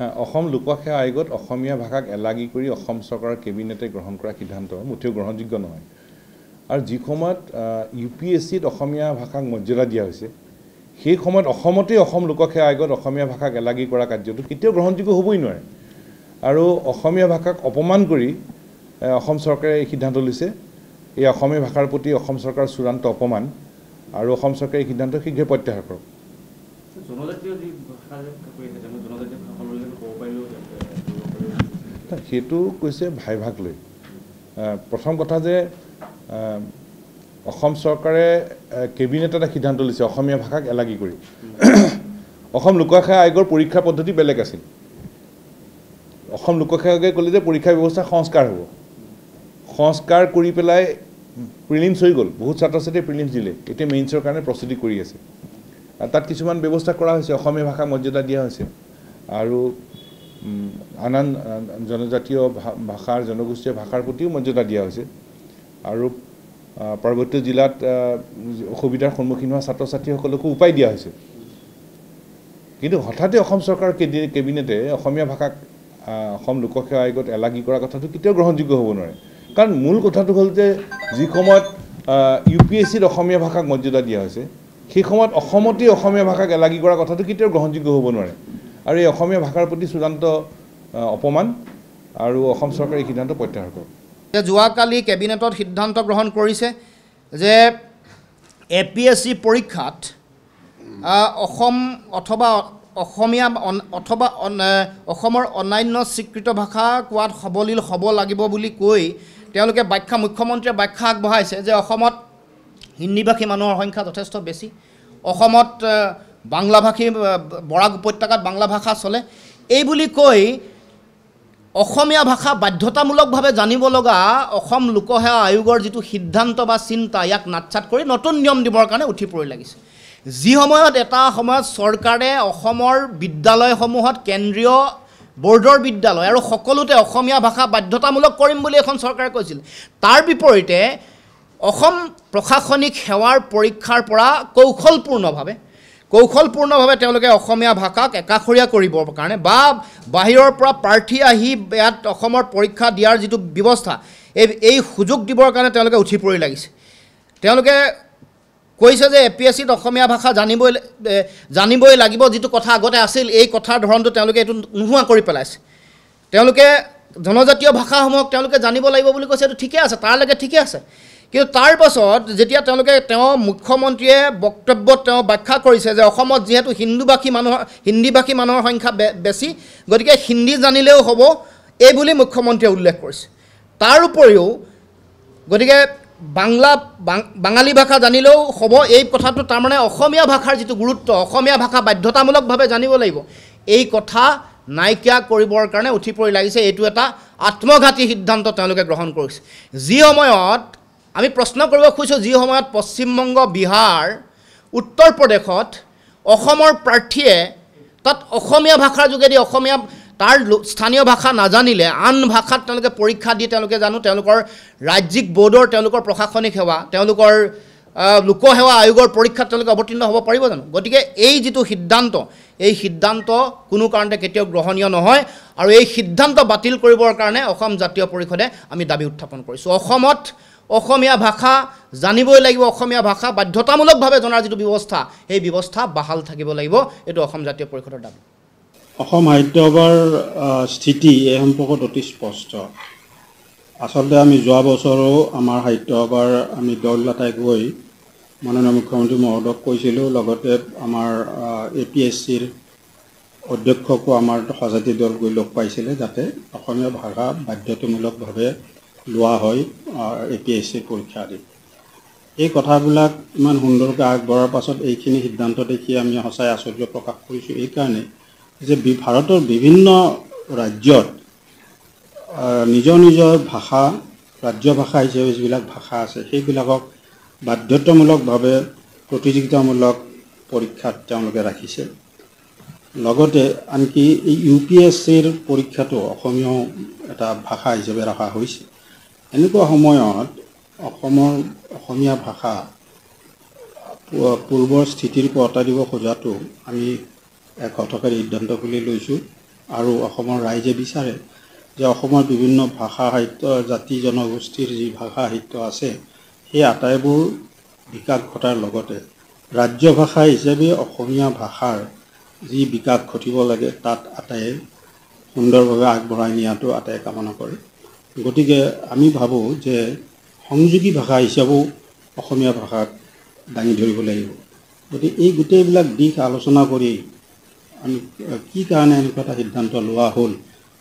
অসম লোকসেৱা আয়োগত অসমীয়া ভাষাক এলাগী কৰি অসম চৰকাৰৰ কেবিনেটে গ্ৰহণ কৰা সিদ্ধান্ত মুঠেও গ্ৰহণযোগ্য নহয়। আৰু যি সময়ত ইউ পি এছ চিত অসমীয়া ভাষাক মৰ্যাদা দিয়া হৈছে সেই সময়ত অসমতেই অসম লোকসেৱা আয়োগত অসমীয়া ভাষাক এলাগী কৰা কাৰ্যটো কেতিয়াও গ্ৰহণযোগ্য হ'বই নোৱাৰে। আৰু অসমীয়া ভাষাক অপমান কৰি অসম চৰকাৰে এই সিদ্ধান্ত লৈছে। এই অসমীয়া ভাষাৰ প্ৰতি অসম চৰকাৰৰ চূড়ান্ত অপমান আৰু অসম চৰকাৰে এই সিদ্ধান্ত শীঘ্ৰে প্ৰত্যাহাৰ কৰক। জনজাতীয় যি ভাষা যে কৈ আছে তেওঁলোকে জনজাতীয় ভাষাসকললৈ ক'ব পাৰিলেও সেইটো কৈছে ভাইভাগ লৈ। প্ৰথম কথা যে অসম চৰকাৰে কেবিনেটত এটা সিদ্ধান্ত লৈছে অসমীয়া ভাষাক এলাগী কৰি। অসম লোকসেৱা আয়োগৰ পৰীক্ষা পদ্ধতি বেলেগ আছিল। অসম লোকসেৱা আয়োগে ক'লে যে পৰীক্ষা ব্যৱস্থা সংস্কাৰ হ'ব। সংস্কাৰ কৰি পেলাই প্ৰিলিমছ হৈ গ'ল। বহুত ছাত্ৰ ছাত্ৰীয়ে প্ৰিলিমছ দিলে। এতিয়া মেইনছৰ কাৰণে প্ৰস্তুতি কৰি আছে। তাত কিছুমান ব্যৱস্থা কৰা হৈছে অসমীয়া ভাষাক মৰ্যাদা দিয়া হৈছে। আৰু আন আন জনজাতীয় ভাষাৰ জনগোষ্ঠীয় ভাষাৰ প্ৰতিও মৰ্যাদা দিয়া হৈছে। আৰু পাৰ্বত্য জিলাত অসুবিধাৰ সন্মুখীন হোৱা ছাত্ৰ ছাত্ৰীসকলকো উপায় দিয়া হৈছে। কিন্তু হঠাতে অসম চৰকাৰৰ কেবিনেটে অসমীয়া ভাষাক অসম লোকসেৱা আয়োগত এলাগী কৰা কথাটো কেতিয়াও গ্ৰহণযোগ্য হ'ব নোৱাৰে। কাৰণ মূল কথাটো হ'ল যে যি সময়ত ইউ পি এছ চিত অসমীয়া ভাষাক মৰ্যাদা দিয়া হৈছে সেই সময়ত অসমতেই অসমীয়া ভাষাক এলাগী কৰা কথাটো কেতিয়াও গ্ৰহণযোগ্য হ'ব নোৱাৰে। আৰু এই অসমীয়া ভাষাৰ প্ৰতি চূড়ান্ত অপমান আৰু অসম চৰকাৰে এই সিদ্ধান্ত প্ৰত্যাহাৰ কৰক। যোৱাকালি কেবিনেটত সিদ্ধান্ত গ্ৰহণ কৰিছে যে এ পি এছ চি পৰীক্ষাত অসম অথবা অসমীয়া অথবা অসমৰ অন্যান্য স্বীকৃত ভাষা কোৱাত সবলীল হ'ব লাগিব বুলি কৈ তেওঁলোকে ব্যাখ্যা মুখ্যমন্ত্ৰীয়ে ব্যাখ্যা আগবঢ়াইছে যে অসমত হিন্দীভাষী মানুহৰ সংখ্যা যথেষ্ট বেছি। অসমত বাংলাভাষী বৰাক উপত্যকাত বাংলা ভাষা চলে। এই বুলি কৈ অসমীয়া ভাষা বাধ্যতামূলকভাৱে জানিব লগা অসম লোকসেৱা আয়োগৰ যিটো সিদ্ধান্ত বা চিন্তা ইয়াক নাটচাট কৰি নতুন নিয়ম দিবৰ কাৰণে উঠি পৰি লাগিছে। যি সময়ত এটা সময়ত চৰকাৰে অসমৰ বিদ্যালয়সমূহত কেন্দ্ৰীয় বৰ্ডৰ বিদ্যালয় আৰু সকলোতে অসমীয়া ভাষা বাধ্যতামূলক কৰিম বুলি এখন চৰকাৰে কৈছিল তাৰ বিপৰীতে অসম প্ৰশাসনিক সেৱাৰ পৰীক্ষাৰ পৰা কৌশলপূৰ্ণভাৱে কৌশলপূৰ্ণভাৱে তেওঁলোকে অসমীয়া ভাষাক একাষৰীয়া কৰিবৰ কাৰণে বা বাহিৰৰ পৰা প্ৰাৰ্থী আহি ইয়াত অসমৰ পৰীক্ষা দিয়াৰ যিটো ব্যৱস্থা এই এই সুযোগ দিবৰ কাৰণে তেওঁলোকে উঠি পৰি লাগিছে। তেওঁলোকে কৈছে যে এ পি এছ চিত অসমীয়া ভাষা জানিবই জানিবই লাগিব যিটো কথা আগতে আছিল এই কথাৰ ধৰণটো তেওঁলোকে এইটো নোহোৱা কৰি পেলাইছে। তেওঁলোকে জনজাতীয় ভাষাসমূহক তেওঁলোকে জানিব লাগিব বুলি কৈছে এইটো ঠিকে আছে তাৰলৈকে ঠিকে আছে। কিন্তু তাৰ পাছত যেতিয়া তেওঁলোকে তেওঁ মুখ্যমন্ত্ৰীয়ে বক্তব্যত তেওঁ ব্যাখ্যা কৰিছে যে অসমত যিহেতু হিন্দুভাষী মানুহৰ হিন্দীভাষী মানুহৰ সংখ্যা বেছি গতিকে হিন্দী জানিলেও হ'ব এই বুলি মুখ্যমন্ত্ৰীয়ে উল্লেখ কৰিছে। তাৰ উপৰিও গতিকে বাংলা বাঙালী ভাষা জানিলেও হ'ব এই কথাটো তাৰমানে অসমীয়া ভাষাৰ যিটো গুৰুত্ব অসমীয়া ভাষা বাধ্যতামূলকভাৱে জানিব লাগিব। এই কথা নাইকিয়া কৰিবৰ কাৰণে উঠি পৰি লাগিছে এইটো এটা আত্মঘাতী সিদ্ধান্ত তেওঁলোকে গ্ৰহণ কৰিছে। যি সময়ত আমি প্ৰশ্ন কৰিব খুজিছোঁ যি সময়ত পশ্চিমবংগ বিহাৰ উত্তৰ প্ৰদেশত অসমৰ প্ৰাৰ্থীয়ে তাত অসমীয়া ভাষাৰ যোগেদি অসমীয়া তাৰ স্থানীয় ভাষা নাজানিলে আন ভাষাত তেওঁলোকে পৰীক্ষা দি তেওঁলোকে জানো তেওঁলোকৰ ৰাজ্যিক বৰ্ডৰ তেওঁলোকৰ প্ৰশাসনিক সেৱা তেওঁলোকৰ লোকসেৱা আয়োগৰ পৰীক্ষাত তেওঁলোকে অৱতীৰ্ণ হ'ব পাৰিব জানো? গতিকে এই যিটো সিদ্ধান্ত এই সিদ্ধান্ত কোনো কাৰণতে কেতিয়াও গ্ৰহণীয় নহয় আৰু এই সিদ্ধান্ত বাতিল কৰিবৰ কাৰণে অসম জাতীয় পৰিষদে আমি দাবী উত্থাপন কৰিছোঁ। অসমত অসমীয়া ভাষা জানিবই লাগিব অসমীয়া ভাষা বাধ্যতামূলকভাৱে জনাৰ যিটো ব্যৱস্থা সেই ব্যৱস্থা বাহাল থাকিব লাগিব। এইটো অসম জাতীয় পৰিষদৰ দাবী। অসম সাহিত্য সভাৰ স্থিতি এই সম্পৰ্কত অতি স্পষ্ট। আচলতে আমি যোৱা বছৰো আমাৰ সাহিত্য সভাৰ আমি দলদাতাই গৈ মাননীয় মুখ্যমন্ত্ৰী মহোদয়ক কৈছিলোঁ লগতে আমাৰ এ পি এছ চিৰ অধ্যক্ষকো আমাৰ সজাতি দল গৈ লগ পাইছিলে যাতে অসমীয়া ভাষা বাধ্যতামূলকভাৱে লোৱা হয় এ পি এছ চিৰ পৰীক্ষা দি এই কথাবিলাক ইমান সুন্দৰকৈ আগবঢ়াৰ পাছত এইখিনি সিদ্ধান্ত দেখি আমি সঁচাই আশ্চৰ্য প্ৰকাশ কৰিছোঁ এইকাৰণে যে ভাৰতৰ বিভিন্ন ৰাজ্যত নিজৰ নিজৰ ভাষা ৰাজ্য ভাষা হিচাপে যিবিলাক ভাষা আছে সেইবিলাকক বাধ্যতামূলকভাৱে প্ৰতিযোগিতামূলক পৰীক্ষাত তেওঁলোকে ৰাখিছে। লগতে আনকি এই ইউ পি এছ চিৰ পৰীক্ষাটো অসমীয়াও এটা ভাষা হিচাপে ৰখা হৈছে। এনেকুৱা সময়ত অসমৰ অসমীয়া ভাষা পূৰ্বৰ স্থিতিৰ পৰা অঁতাই দিব খোজাটো আমি এক হঠকাৰী সিদ্ধান্ত বুলি লৈছোঁ। আৰু অসমৰ ৰাইজে বিচাৰে যে অসমৰ বিভিন্ন ভাষা সাহিত্য জাতি জনগোষ্ঠীৰ যি ভাষা সাহিত্য আছে সেই আটাইবোৰ বিকাশ ঘটাৰ লগতে ৰাজ্য ভাষা হিচাপে অসমীয়া ভাষাৰ যি বিকাশ ঘটিব লাগে তাত আটাইয়ে সুন্দৰভাৱে আগবঢ়াই নিয়াটো আটাইয়ে কামনা কৰে। গতিকে আমি ভাবোঁ যে সংযোগী ভাষা হিচাপেও অসমীয়া ভাষাক দাঙি ধৰিব লাগিব। গতিকে এই গোটেইবিলাক দিশ আলোচনা কৰি আমি কি কাৰণে এনেকুৱা এটা সিদ্ধান্ত লোৱা হ'ল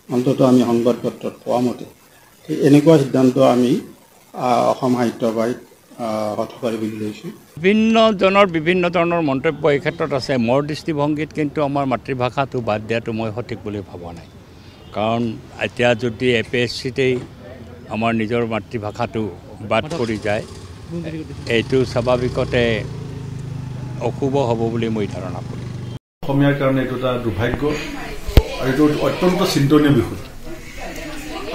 অন্ততঃ আমি সংবাদ পত্ৰত পোৱা মতে এনেকুৱা সিদ্ধান্ত আমি অসম সাহিত্য আহ, হঠকাৰী বুলি লৈছোঁ। বিভিন্নজনৰ বিভিন্ন ধৰণৰ মন্তব্য এই ক্ষেত্ৰত আছে। মোৰ দৃষ্টিভংগীত কিন্তু আমাৰ মাতৃভাষাটো বাদ দিয়াটো মই সঠিক বুলি ভবা নাই। কাৰণ এতিয়া যদি এ পি এছ চিতেই আমাৰ নিজৰ মাতৃভাষাটো বাদ পৰি যায় এইটো স্বাভাৱিকতে অশুভ হ'ব বুলি মই ধাৰণা কৰোঁ। অসমীয়াৰ কাৰণে এইটো এটা দুৰ্ভাগ্য আৰু এইটো অত্যন্ত চিন্তনীয় বিষয়।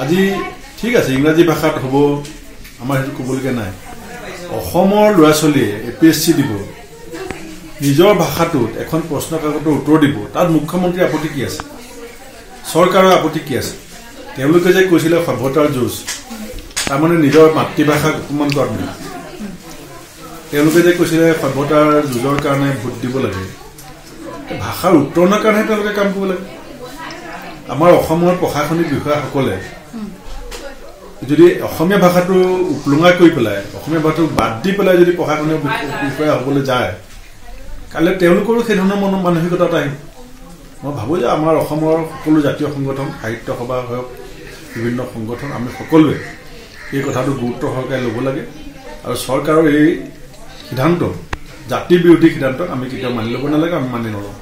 আজি ঠিক আছে ইংৰাজী ভাষাত হ'ব আমাৰ সেইটো ক'বলগীয়া নাই। অসমৰ ল'ৰা ছোৱালীয়ে এ পি এছ চি দিব নিজৰ ভাষাটোত এখন প্ৰশ্ন কাকতৰ উত্তৰ দিব তাত মুখ্যমন্ত্ৰীৰ আপত্তি কি আছে? চৰকাৰৰ আপত্তি কি আছে? তেওঁলোকে যে কৈছিলে সভ্যতাৰ যুঁজ তাৰমানে নিজৰ মাতৃভাষাক অপমান কৰাত নহয় তেওঁলোকে যে কৈছিলে সভ্যতাৰ যুঁজৰ কাৰণে ভোট দিব লাগে ভাষাৰ উত্তৰণৰ কাৰণেহে তেওঁলোকে কাম কৰিব লাগে। আমাৰ অসমৰ প্ৰশাসনিক বিষয়াসকলে যদি অসমীয়া ভাষাটো উপলুঙা কৰি পেলাই অসমীয়া ভাষাটো বাদ দি পেলাই যদি প্ৰশাসনিক বিষ- বিষয়া হ'বলৈ যায় কাইলৈ তেওঁলোকৰো সেই ধৰণৰ মন মানসিকতা এটা আহিব। মই ভাবোঁ যে আমাৰ অসমৰ সকলো জাতীয় সংগঠন সাহিত্য সভা হওক বিভিন্ন সংগঠন আমি সকলোৱে এই কথাটো গুৰুত্ব সহকাৰে ল'ব লাগে। আৰু চৰকাৰৰ এই সিদ্ধান্ত জাতি বিৰোধী সিদ্ধান্তক আমি কেতিয়াও মানি ল'ব নালাগে আমি মানি নলওঁ।